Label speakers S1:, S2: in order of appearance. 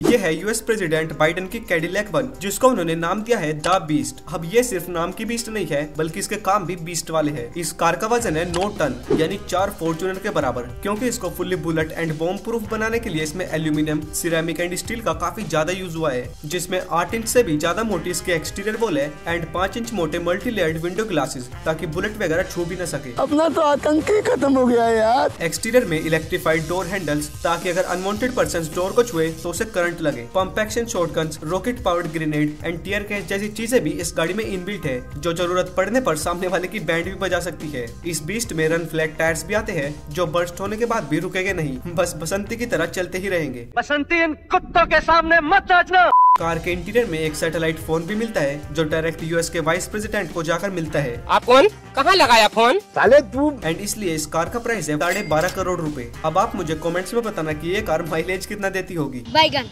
S1: ये है US president Biden की कैडिलैक वन जिसको उन्होंने नाम दिया है द बीस्ट अब ये सिर्फ़ नाम की बीस्ट नहीं है बल्कि इसके काम भी बीस्ट वाले हैं। इस कार का वज़न है नौ टन यानी चार फॉर्चूनर के बराबर क्योंकि इसको fully bullet and bomb proof बनाने के लिए इसमें एल्यूमिनियम सिरेमिक एंड स्टील का काफ़ी ज़्यादा यूज़ हुआ है जिसमें आठ इंच से भी ज़्यादा मोटी इसके एक्सटीरियर वॉल है एंड पाँच इंच मोटे मल्टी लेयर्ड विंडो ग्लासेस ताकि बुलेट वगैरह छू भी न सके।
S2: अपना तो आतंक ही खत्म हो गया है यार।
S1: एक्सटीरियर में इलेक्ट्रीफाइड डोर हैंडल्स ताकि अगर अनवांटेड पर्सन डोर को छुए तो उसे करंट लगे। Pump short rocket powered grenade and tear gas जैसी चीज़ें भी इस गाड़ी में इनबिल्ट है, जो ज़रूरत पड़ने पर सामने वाले की बैंड भी बजा सकती है। इस बीस्ट में रन फ्लैग टायर्स भी आते हैं, जो बर्स्ट होने के बाद भी रुकेगे नहीं। बस बसंती की तरह चलते ही रहेंगे।
S3: बसंती इन कुत्तों के सामने मत नाचना
S1: कार के इंटीरियर में एक सैटेलाइट फ़ोन भी मिलता है जो डायरेक्ट यूएस के वाइस प्रेसिडेंट को जाकर मिलता है।
S3: आप कौन? कहाँ लगाया फ़ोन?
S2: साले तू।
S1: एंड इसलिए इस कार का प्राइस है साढ़े बारह करोड़ रुपए। अब आप मुझे कमेंट्स में बताना कि ये कार माइलेज कितना देती होगी।
S4: बैगन